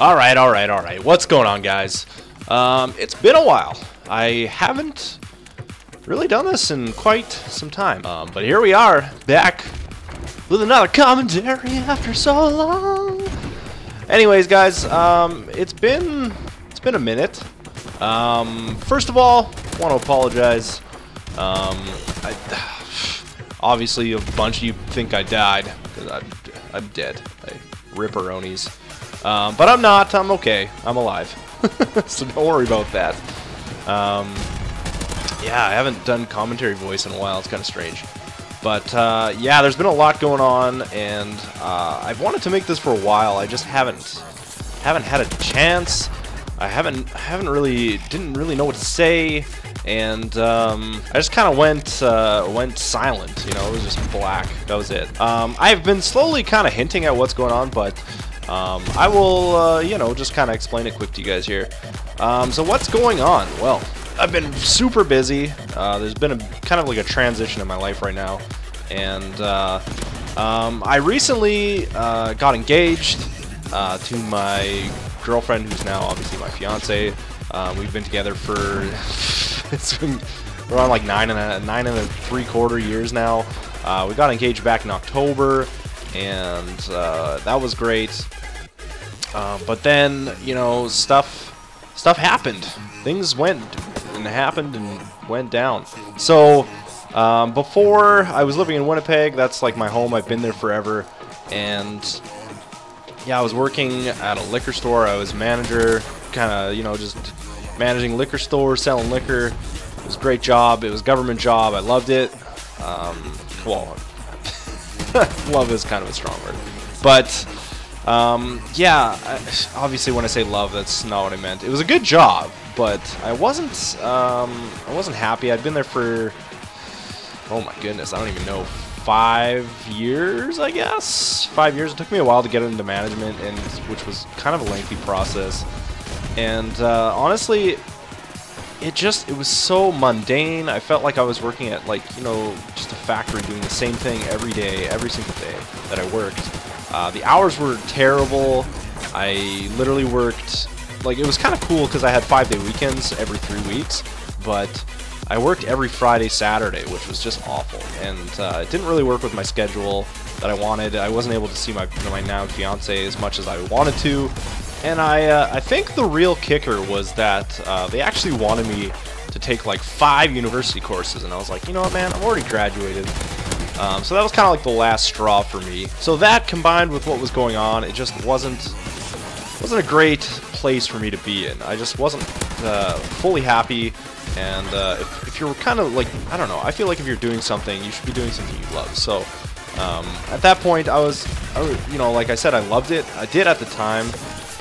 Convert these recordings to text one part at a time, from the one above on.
Alright, alright, alright. What's going on, guys? Um, it's been a while. I haven't really done this in quite some time. Um, but here we are, back with another commentary after so long. Anyways, guys, um, it's been it's been a minute. Um, first of all, want to apologize. Um, I, obviously, a bunch of you think I died because I'm, I'm dead. I ripperonis. Um, but I'm not. I'm okay. I'm alive. so don't worry about that. Um, yeah, I haven't done commentary voice in a while. It's kind of strange. But uh, yeah, there's been a lot going on, and uh, I've wanted to make this for a while. I just haven't haven't had a chance. I haven't haven't really didn't really know what to say, and um, I just kind of went uh, went silent. You know, it was just black. That was it. Um, I've been slowly kind of hinting at what's going on, but um, I will, uh, you know, just kind of explain it quick to you guys here. Um, so what's going on? Well, I've been super busy. Uh, there's been a kind of like a transition in my life right now, and uh, um, I recently uh, got engaged uh, to my girlfriend, who's now obviously my fiance. Um, we've been together for it's been around like nine and a nine and a three quarter years now. Uh, we got engaged back in October and uh, that was great. Uh, but then, you know, stuff stuff happened. Things went and happened and went down. So um, before I was living in Winnipeg, that's like my home. I've been there forever, and yeah, I was working at a liquor store. I was manager, kind of, you know, just managing liquor stores, selling liquor. It was a great job. It was government job. I loved it. Um, well, love is kind of a strong word. But, um, yeah, obviously when I say love, that's not what I meant. It was a good job, but I wasn't, um, I wasn't happy. I'd been there for, oh my goodness, I don't even know, five years, I guess? Five years. It took me a while to get into management, and which was kind of a lengthy process. And uh, honestly, it just it was so mundane. I felt like I was working at like you know just a factory doing the same thing every day, every single day that I worked. Uh, the hours were terrible. I literally worked like it was kind of cool because I had five day weekends every three weeks, but I worked every Friday, Saturday, which was just awful, and uh, it didn't really work with my schedule that I wanted. I wasn't able to see my my now fiance as much as I wanted to, and I, uh, I think the real kicker was that uh, they actually wanted me to take like five university courses, and I was like, you know what, man, I'm already graduated. Um, so that was kind of like the last straw for me. So that combined with what was going on, it just wasn't wasn't a great place for me to be in. I just wasn't uh, fully happy, and uh, if, if you're kind of like, I don't know, I feel like if you're doing something, you should be doing something you love. So um, at that point, I was, I was, you know, like I said, I loved it. I did at the time.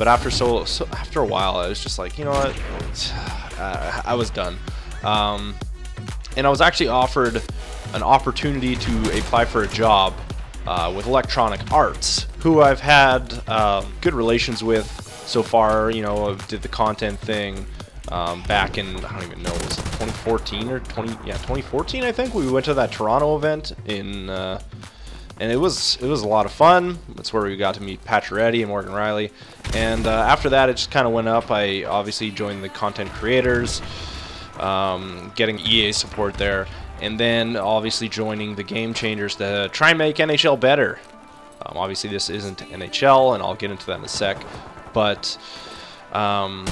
But after so, so after a while, I was just like, you know what, I was done. Um, and I was actually offered an opportunity to apply for a job uh, with Electronic Arts, who I've had uh, good relations with so far. You know, did the content thing um, back in I don't even know was it 2014 or 20 yeah 2014 I think we went to that Toronto event in uh, and it was it was a lot of fun. That's where we got to meet Pacioretty and Morgan Rielly. And uh, after that, it just kind of went up. I obviously joined the content creators, um, getting EA support there, and then obviously joining the Game Changers to try and make NHL better. Um, obviously, this isn't NHL, and I'll get into that in a sec. But um,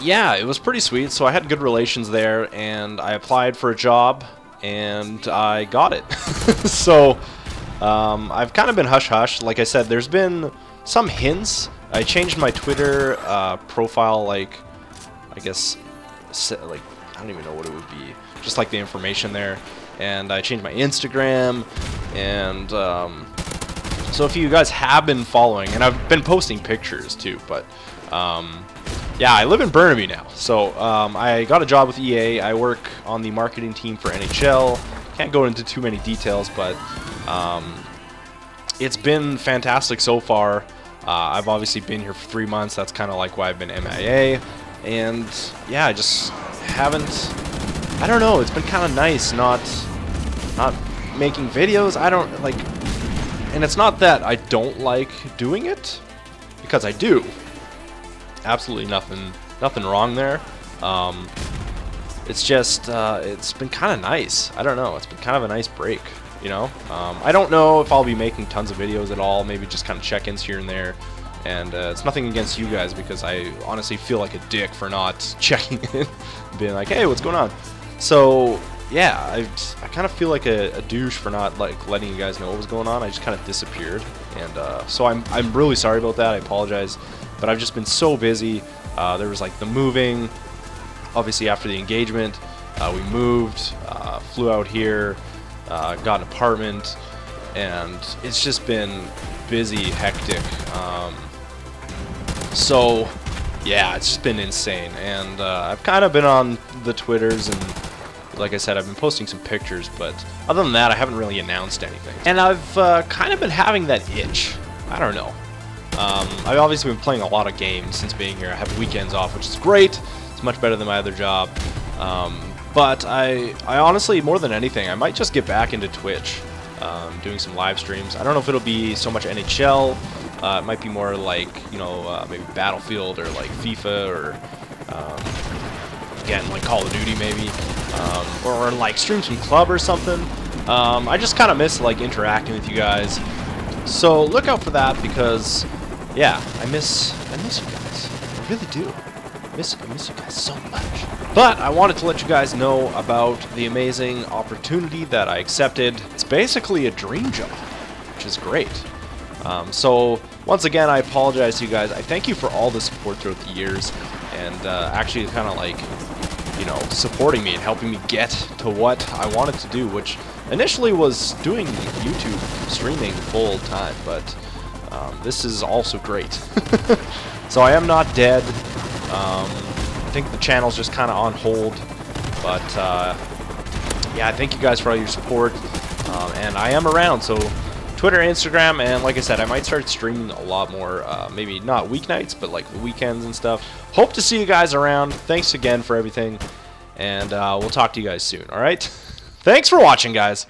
yeah, it was pretty sweet. So I had good relations there, and I applied for a job, and I got it. so um, I've kind of been hush-hush. Like I said, there's been some hints. I changed my Twitter uh, profile, like, I guess, like, I don't even know what it would be. Just like the information there. And I changed my Instagram. And um, so if you guys have been following, and I've been posting pictures too, but um, yeah, I live in Burnaby now. So um, I got a job with EA. I work on the marketing team for NHL. Can't go into too many details, but um, it's been fantastic so far. Uh, I've obviously been here for three months. That's kind of like why I've been MIA. And yeah, I just haven't. I don't know. It's been kind of nice not not making videos. I don't like, and it's not that I don't like doing it because I do. absolutely nothing nothing wrong there. Um, it's just uh, it's been kind of nice. I don't know. It's been kind of a nice break. You know, um, I don't know if I'll be making tons of videos at all. Maybe just kind of check-ins here and there. And uh, it's nothing against you guys because I honestly feel like a dick for not checking in, being like, "Hey, what's going on?" So yeah, I, I kind of feel like a, a, douche for not like letting you guys know what was going on. I just kind of disappeared, and uh, so I'm I'm really sorry about that. I apologize, but I've just been so busy. Uh, there was like the moving, obviously after the engagement, uh, we moved, uh, flew out here, uh, got an apartment, and it's just been busy, hectic. Um, so yeah, it's just been insane, and uh, I've kind of been on the Twitters and like I said, I've been posting some pictures, but other than that, I haven't really announced anything. And I've uh, kind of been having that itch. I don't know. Um, I've obviously been playing a lot of games since being here. I have weekends off, which is great. It's much better than my other job. Um, but I, I honestly, more than anything, I might just get back into Twitch, um, doing some live streams. I don't know if it'll be so much NHL. Uh, it might be more like, you know, uh, maybe Battlefield or like FIFA or, um, again, like Call of Duty maybe um, or, or, like stream some club or something. Um, I just kind of miss like interacting with you guys. So look out for that because, yeah, I miss I miss you guys. I really do. Miss I miss you guys so much. But I wanted to let you guys know about the amazing opportunity that I accepted. It's basically a dream job, which is great. Um, so once again, I apologize to you guys. I thank you for all the support throughout the years, and uh, actually kind of like you know, supporting me and helping me get to what I wanted to do, which initially was doing YouTube streaming full time, but um, this is also great. so I am not dead. Um, I think the channel's just kind of on hold, but uh, yeah, I thank you guys for all your support, um, and I am around, so Twitter, Instagram, and like I said, I might start streaming a lot more, uh, maybe not weeknights, but like weekends and stuff. Hope to see you guys around. Thanks again for everything, and uh, we'll talk to you guys soon, all right? Thanks for watching, guys.